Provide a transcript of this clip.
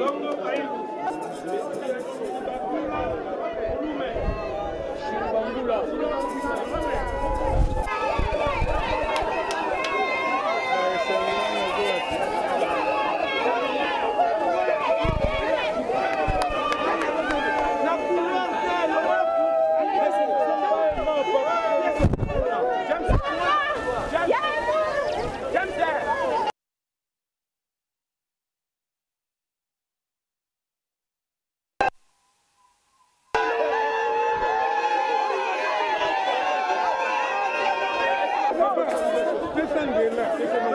Okay, carry on.